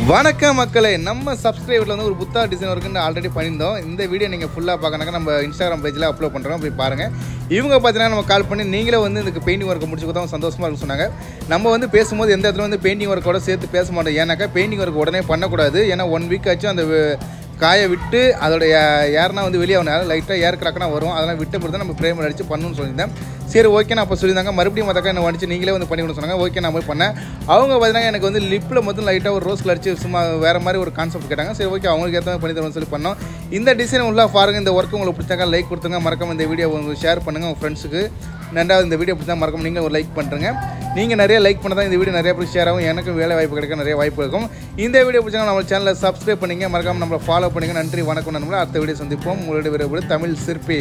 வணக்கம் மக்களே. நம்ம சப்ஸ்கிரைபரில் வந்து ஒரு புத்தா டிசைன் ஒர்க்குன்னு ஆல்ரெடி பண்ணியிருந்தோம். இந்த வீடியோ நீங்கள் ஃபுல்லாக பார்க்கணாக்க நம்ம இன்ஸ்டாகிராம் பேஜில் அப்லோட் பண்ணுறோம் போய் பாருங்கள் இவங்க பார்த்தீங்கன்னா நம்ம கால் பண்ணி நீங்களே வந்து இதுக்கு பெயிண்டிங் ஒர்க்கை முடிச்சு கொடுத்தா சந்தோஷமாக இருக்குன்னு சொன்னாங்க. நம்ம வந்து பேசும்போது எந்த இடத்துல வந்து பெயிண்டிங் ஒர்க்கோட சேர்த்து பேச மாட்டோம். ஏன்னாக்கா பெயிண்டிங் ஒர்க் உடனே பண்ணக்கூடாது. ஏன்னா ஒன் வீக் ஆச்சும் அந்த காய விட்டு அதோடைய ஏர்னா வந்து வெளியே ஆகணும் லைட்டாக ஏர் கிராக்கனா வரும். அதெல்லாம் விட்ட பிறகு தான் நம்ம பிரேம் அடித்து பண்ணணும்னு சொல்லியிருந்தேன். சரி ஓகே நான் அப்போ சொல்லியிருந்தாங்க. மறுபடியும் மற்றக்கா என்ன அடிச்சு நீங்களே வந்து பண்ணி சொன்னாங்க. ஓகே நான் போய் பண்ணேன். அவங்க பார்த்தீங்கன்னா எனக்கு வந்து லிப்பில் மட்டும் லைட்டாக ஒரு ரோஸ் அடிச்சு சும்மா வேறு மாதிரி ஒரு கான்செப்ட் கேட்டாங்க. சரி ஓகே அவங்களுக்கு ஏற்ற மாதிரி பண்ணி தருவோம்னு சொல்லி பண்ணோம். இந்த டிசைன் உள்ள பாருங்க. இந்த ஒர்க்கு உங்களுக்கு பிடிச்சாங்க லைக் கொடுத்துங்க மறக்காம இந்த வீடியோ உங்களுக்கு ஷேர் பண்ணுங்கள் உங்கள் ஃப்ரெண்ட்ஸுக்கு ரெண்டாவது இந்த வீடியோ பிடிச்சா மறக்காம நீங்கள் ஒரு லைக் பண்ணுறேங்க நீங்கள் நிறைய லைக் பண்ண தான் இந்த வீடியோ நிறைய பேர் ஷேர் ஆகும். எனக்கும் வேலை வாய்ப்பு கிடைக்க நிறைய வாய்ப்பு இருக்கும். இந்த வீடியோ பிடிச்சாங்க நம்ம சேனலை சப்ஸ்கிரைப் பண்ணிங்க மறக்காமல் நம்மளை ஃபாலோ பண்ணுங்கள் நன்றி வணக்கம் நண்பர்களே. அடுத்த வீடியோ சந்திப்போம். உங்களுடைய விரைவில் தமிழ் சிற்பி.